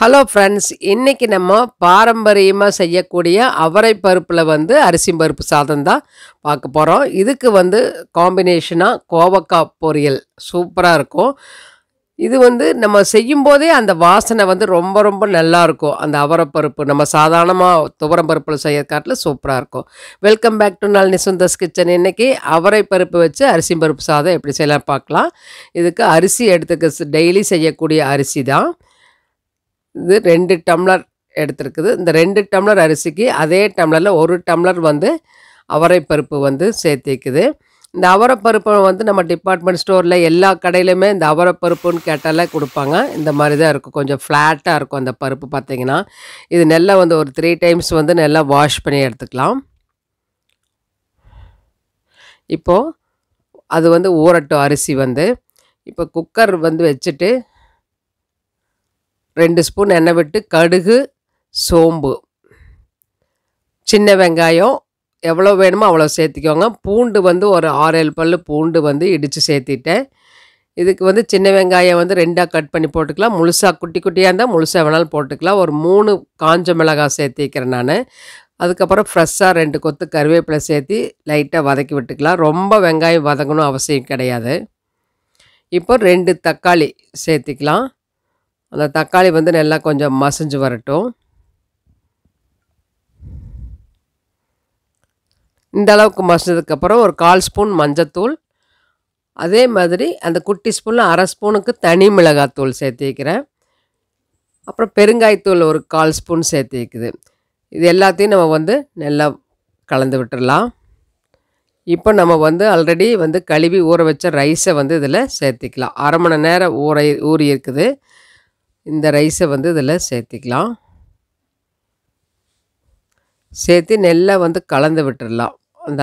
Hello friends இன்றைக்கி நம்ம பாரம்பரியமாக செய்யக்கூடிய அவரை பருப்பில் வந்து அரிசி பருப்பு சாதம் தான் பார்க்க போகிறோம் இதுக்கு வந்து காம்பினேஷனாக கோவக்காய் பொரியல் சூப்பராக இருக்கும். இது வந்து நம்ம செய்யும்போதே அந்த வாசனை வந்து ரொம்ப ரொம்ப நல்லா இருக்கும். அந்த அவரைப்பருப்பு நம்ம சாதாரணமாக துவரம் பருப்பில் செய்ய காட்டில் சூப்பராக இருக்கும். வெல்கம் பேக் டு நாள் நிசுந்தஸ் கிச்சன் இன்னைக்கு அவரை பருப்பு வச்சு அரிசி பருப்பு சாதம் எப்படி செய்யலாம் பார்க்கலாம். இதுக்கு அரிசி எடுத்துக்க டெய்லி செய்யக்கூடிய அரிசி தான். இது ரெண்டு டம்ளர் எடுத்துருக்குது. இந்த ரெண்டு டம்ளர் அரிசிக்கு அதே டம்ளரில் ஒரு டம்ளர் வந்து அவரைப்பருப்பு வந்து சேர்த்திக்குது. இந்த அவரைப்பருப்பை வந்து நம்ம டிபார்ட்மெண்ட் ஸ்டோரில் எல்லா கடையிலுமே இந்த அவரைப்பருப்புன்னு கேட்டாலே கொடுப்பாங்க. இந்த மாதிரி தான் இருக்கும். கொஞ்சம் ஃப்ளாட்டாக இருக்கும் அந்த பருப்பு பார்த்தீங்கன்னா. இது நல்லா வந்து ஒரு த்ரீ டைம்ஸ் வந்து நல்லா வாஷ் பண்ணி எடுத்துக்கலாம். இப்போது அது வந்து ஊறட்டும் அரிசி வந்து. இப்போ குக்கர் வந்து வச்சுட்டு ரெண்டு ஸ்பூன் எண்ணெய் விட்டு கடுகு சோம்பு. சின்ன வெங்காயம் எவ்வளோ வேணுமோ அவ்வளோ சேர்த்திக்கோங்க. பூண்டு வந்து ஒரு ஆறு ஏழு பல் பூண்டு வந்து இடித்து சேர்த்திட்டேன். இதுக்கு வந்து சின்ன வெங்காயம் வந்து ரெண்டாக கட் பண்ணி போட்டுக்கலாம். முழுசாக குட்டி குட்டியாக இருந்தால் முழுசாக வேணாலும் போட்டுக்கலாம். ஒரு மூணு காஞ்ச மிளகாய் சேர்த்திக்கிறேன் நான். அதுக்கப்புறம் ஃப்ரெஷ்ஷாக ரெண்டு கொத்து கருவேப்பிலை சேர்த்து லைட்டாக வதக்கி விட்டுக்கலாம். ரொம்ப வெங்காயம் வதங்கணும் அவசியம் கிடையாது. இப்போ ரெண்டு தக்காளி சேர்த்திக்கலாம். அந்த தக்காளி வந்து நல்லா கொஞ்சம் மசிஞ்சு வரட்டும். இந்த அளவுக்கு மசிஞ்சதுக்கப்புறம் ஒரு கால் ஸ்பூன் மஞ்சத்தூள். அதே மாதிரி அந்த குட்டி ஸ்பூனில் அரை ஸ்பூனுக்கு தனி மிளகாத்தூள் சேர்த்திக்கிறேன் அப்புறம் பெருங்காயத்தூள் ஒரு கால் ஸ்பூன் சேர்த்திக்குது இது எல்லாத்தையும் நம்ம வந்து நல்லா கலந்து விட்டுடலாம் இப்போ நம்ம வந்து ஆல்ரெடி வந்து கழுவி ஊற வச்ச ரைஸை வந்து இதில் சேர்த்திக்கலாம். அரை மணி நேரம் ஊற ஊறி இருக்குது இந்த ரைஸை வந்து இதில் சேர்த்திக்கலாம். சேர்த்து நெல்லை வந்து கலந்து விட்டுடலாம் அந்த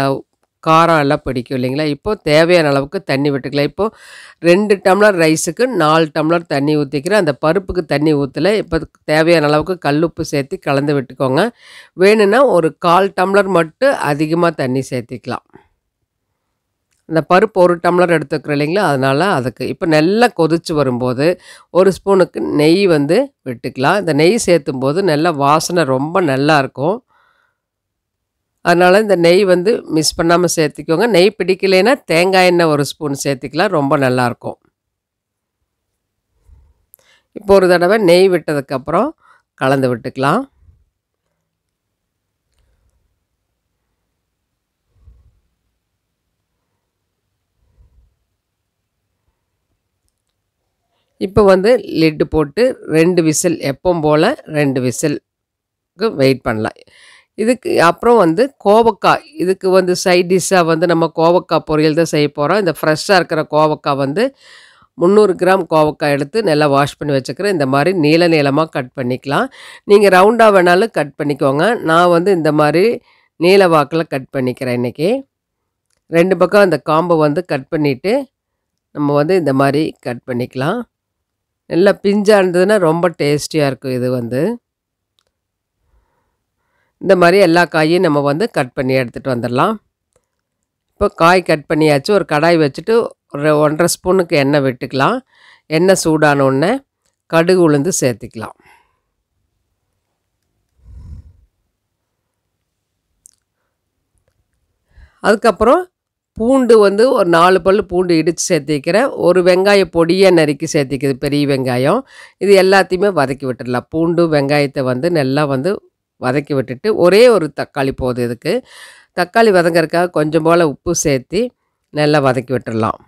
காரம் எல்லாம் பிடிக்கும் இல்லைங்களா? இப்போது தேவையான அளவுக்கு தண்ணி விட்டுக்கலாம். இப்போது ரெண்டு டம்ளர் ரைஸுக்கு நாலு டம்ளர் தண்ணி ஊற்றிக்கிறேன் அந்த பருப்புக்கு தண்ணி ஊற்றலை இப்போ தேவையான அளவுக்கு கல்லுப்பு சேர்த்து கலந்து விட்டுக்கோங்க. வேணும்னா ஒரு கால் டம்ளர் மட்டும் அதிகமாக தண்ணி சேர்த்திக்கலாம். இந்த பருப்பு ஒரு டம்ளர் எடுத்துக்கிறோம் இல்லைங்களா? அதனால் அதுக்கு இப்போ நல்லா கொதிச்சு வரும்போது ஒரு ஸ்பூனுக்கு நெய் வந்து விட்டுக்கலாம். இந்த நெய் சேர்த்தும் போது நல்லா வாசனை ரொம்ப நல்லாயிருக்கும் அதனால் இந்த நெய் வந்து மிஸ் பண்ணாமல் சேர்த்திக்கோங்க. நெய் பிடிக்கலைன்னா தேங்காய் எண்ணெய் ஒரு ஸ்பூன் சேர்த்துக்கலாம். ரொம்ப நல்லாயிருக்கும் இப்போ ஒரு தடவை நெய் விட்டதுக்கப்புறம் கலந்து விட்டுக்கலாம். இப்போ வந்து லிட்டு போட்டு ரெண்டு விசில் எப்பவும் போல் ரெண்டு விசிலுக்கு வெயிட் பண்ணலாம். இதுக்கு அப்புறம் வந்து கோவக்காய் இதுக்கு வந்து சைட் டிஷ்ஷாக வந்து நம்ம கோவக்காய் பொரியல் தான் செய்ய போகிறோம் இந்த ஃப்ரெஷ்ஷாக இருக்கிற கோவக்காய் வந்து முந்நூறு கிராம் கோவக்காய் எடுத்து நல்லா வாஷ் பண்ணி வச்சுக்கிறேன். இந்த மாதிரி நீள நீளமாக கட் பண்ணிக்கலாம். நீங்கள் ரவுண்டாக வேணாலும் கட் பண்ணிக்கோங்க. நான் வந்து இந்த மாதிரி நீல வாக்கில் கட் பண்ணிக்கிறேன் இன்றைக்கி ரெண்டு பக்கம் அந்த காம்பை வந்து கட் பண்ணிவிட்டு நம்ம வந்து இந்த மாதிரி கட் பண்ணிக்கலாம். நல்லா பிஞ்சாக இருந்ததுன்னா ரொம்ப டேஸ்டியாக இருக்கும் இது வந்து. இந்த மாதிரி எல்லா காயும் நம்ம வந்து கட் பண்ணி எடுத்துகிட்டு வந்துடலாம். இப்போ காய் கட் பண்ணியாச்சு ஒரு கடாய் வச்சுட்டு ஒரு ஒன்றரை ஸ்பூனுக்கு எண்ணெய் விட்டுக்கலாம். எண்ணெய் சூடானோடனே கடுகு உளுந்து சேர்த்திக்கலாம். அதுக்கப்புறம் பூண்டு வந்து ஒரு நாலு பல் பூண்டு இடித்து சேர்த்திக்கிறேன். ஒரு வெங்காய பொடியை நறுக்கி சேர்த்திக்கிது பெரிய வெங்காயம். இது எல்லாத்தையுமே வதக்கி விட்டுடலாம். பூண்டு வெங்காயத்தை வந்து நல்லா வந்து வதக்கி விட்டுட்டு ஒரே ஒரு தக்காளி போதும் இதுக்கு. தக்காளி வதங்கிறதுக்காக கொஞ்சம் போல் உப்பு சேர்த்து நல்லா வதக்கி விட்டுடலாம்.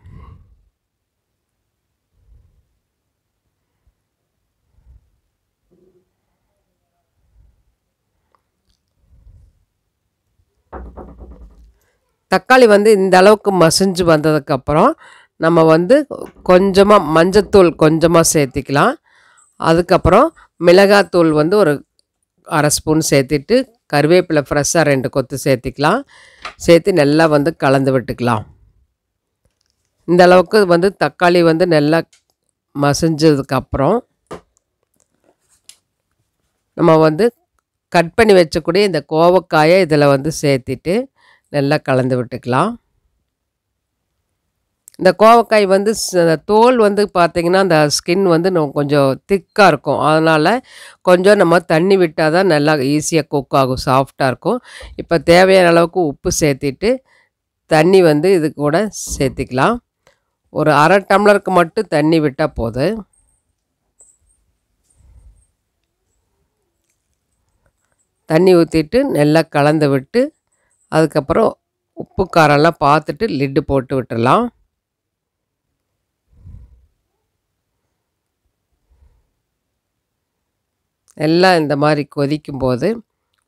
தக்காளி வந்து இந்த அளவுக்கு மசிஞ்சு வந்ததுக்கப்புறம் நம்ம வந்து கொஞ்சமாக மஞ்சத்தூள் கொஞ்சமாக சேர்த்திக்கலாம். அதுக்கப்புறம் மிளகாத்தூள் வந்து ஒரு அரை ஸ்பூன் சேர்த்துட்டு கருவேப்பிலை ஃப்ரெஷ்ஷாக ரெண்டு கொத்து சேர்த்திக்கலாம். சேர்த்து நல்லா வந்து கலந்து விட்டுக்கலாம். இந்த அளவுக்கு வந்து தக்காளி வந்து நல்லா மசிஞ்சதுக்கப்புறம் நம்ம வந்து கட் பண்ணி வச்சக்கூடிய இந்த கோவக்காயை இதில் வந்து சேர்த்திட்டு நல்லா கலந்து விட்டுக்கலாம் இந்த கோவக்காய் வந்து தோல் வந்து பார்த்திங்கன்னா, அந்த ஸ்கின் வந்து இன்னும் கொஞ்சம் திக்காக இருக்கும். அதனால் கொஞ்சம் நம்ம தண்ணி விட்டால் தான் நல்லா ஈஸியாக குக் ஆகும். சாஃப்டாக இருக்கும். இப்போ தேவையான அளவுக்கு உப்பு சேர்த்திட்டு, தண்ணி வந்து இது கூட சேர்த்திக்கலாம். ஒரு அரை டம்ளருக்கு மட்டும் தண்ணி விட்டால் போதும். தண்ணி ஊற்றிட்டு நல்லா கலந்து விட்டு, அதுக்கப்புறம் உப்பு, காரம்லாம் பார்த்துட்டு லிட்டு போட்டு விட்டுடலாம் எல்லாம் இந்த மாதிரி கொதிக்கும்போது,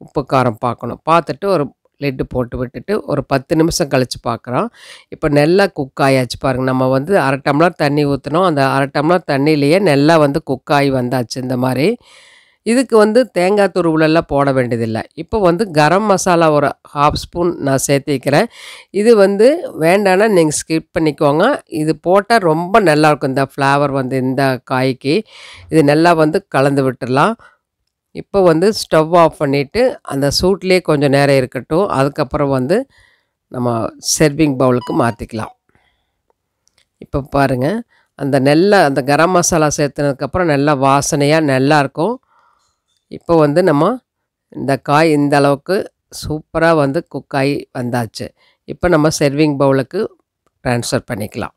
உப்பு, காரம் பார்க்கணும். பார்த்துட்டு ஒரு லிட்டு போட்டு விட்டுட்டு, ஒரு 10 நிமிஷம் கழித்து பார்க்குறோம். இப்போ நல்லா குக் ஆயாச்சு பாருங்க. நம்ம வந்து அரை டம்ளர் தண்ணி ஊற்றினோம் அந்த அரை டம்ளர் தண்ணியிலேயே நல்லா வந்து குக் ஆகி வந்தாச்சு இந்த மாதிரி இதுக்கு வந்து தேங்காய் துருவலெல்லாம் போட வேண்டியதில்லை இப்போ வந்து கரம் மசாலா ஒரு 1/2 ஸ்பூன் நான் சேர்த்திக்கிறேன். இது வந்து வேண்டானா நீங்கள் ஸ்கிப் பண்ணிக்கோங்க. இது போட்டால் ரொம்ப நல்லாயிருக்கும். இந்த ஃப்ளவர் வந்து இந்த காய்க்கு. இது நல்லா வந்து கலந்து விட்டுடலாம் இப்போ வந்து ஸ்டவ் ஆஃப் பண்ணிவிட்டு அந்த சூட்லேயே கொஞ்சம் நேரம் இருக்கட்டும். அதுக்கப்புறம் வந்து நம்ம செர்விங் பவுலுக்கு மாற்றிக்கலாம் இப்போ பாருங்க, அந்த நெல்லை அந்த கரம் மசாலா சேர்த்துனதுக்கப்புறம் நல்லா வாசனையாக நல்லாயிருக்கும். இப்போ வந்து நம்ம இந்த காய் இந்த அளவுக்கு சூப்பராக வந்து குக் ஆகி வந்தாச்சு. இப்போ நம்ம செர்விங் பவுலுக்கு ட்ரான்ஸ்ஃபர் பண்ணிக்கலாம்.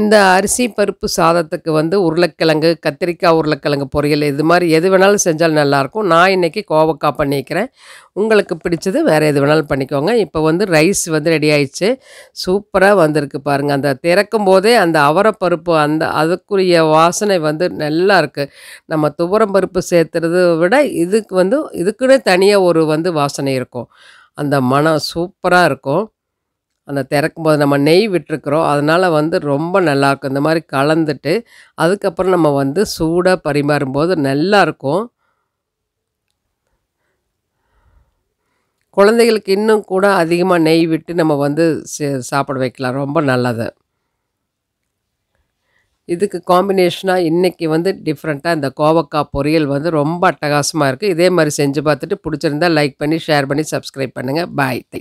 இந்த அரிசி பருப்பு சாதத்துக்கு வந்து உருளைக்கிழங்கு, கத்திரிக்காய் உருளைக்கிழங்கு பொரியல் இது மாதிரி எது வேணாலும் செஞ்சாலும் நல்லாயிருக்கும். நான் இன்னைக்கு கோவக்காய் பண்ணிக்கிறேன் உங்களுக்கு பிடிச்சது வேறு எது வேணாலும் பண்ணிக்கோங்க. இப்போ வந்து ரைஸ் வந்து ரெடி ஆயிடுச்சு. சூப்பராக வந்திருக்கு பாருங்கள் அந்த திறக்கும்போதே அந்த அவரப்பருப்பு அந்த அதுக்குரிய வாசனை வந்து நல்லா இருக்குது நம்ம துவரம் பருப்பு சேர்த்துறத விட இதுக்கு வந்து இதுக்குன்னே தனியாக ஒரு வந்து வாசனை இருக்கும். அந்த மணம் சூப்பராக இருக்கும். அந்த திறக்கும்போது நம்ம நெய் விட்டுருக்குறோம். அதனால் வந்து ரொம்ப நல்லாயிருக்கும். இந்த மாதிரி கலந்துட்டு, அதுக்கப்புறம் நம்ம வந்து சூடாக பரிமாறும்போது நல்லாயிருக்கும். குழந்தைகளுக்கு இன்னும் கூட அதிகமாக நெய் விட்டு நம்ம வந்து சே சாப்பிட வைக்கலாம். ரொம்ப நல்லது. இதுக்கு காம்பினேஷனாக இன்றைக்கி வந்து டிஃப்ரெண்ட்டாக இந்த கோவக்காய் பொரியல் வந்து ரொம்ப அட்டகாசமாக இருக்குது இதே மாதிரி செஞ்சு பார்த்துட்டு பிடிச்சிருந்தா லைக் பண்ணி, ஷேர் பண்ணி, சப்ஸ்கிரைப் பண்ணுங்கள் பாய்.